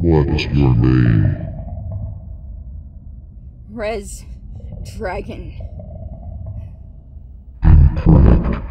What is your name? Rez Dragon. Incorrect.